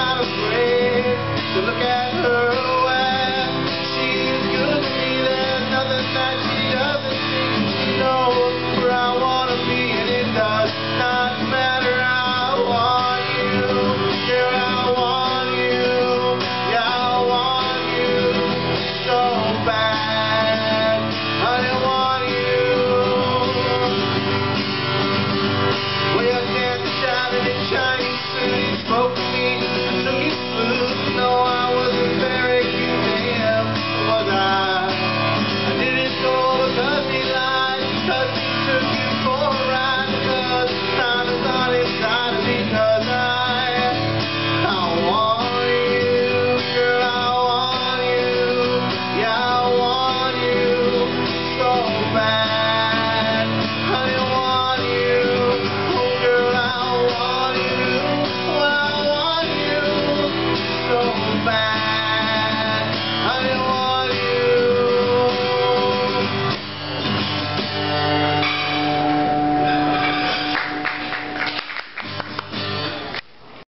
not afraid to look at her. time.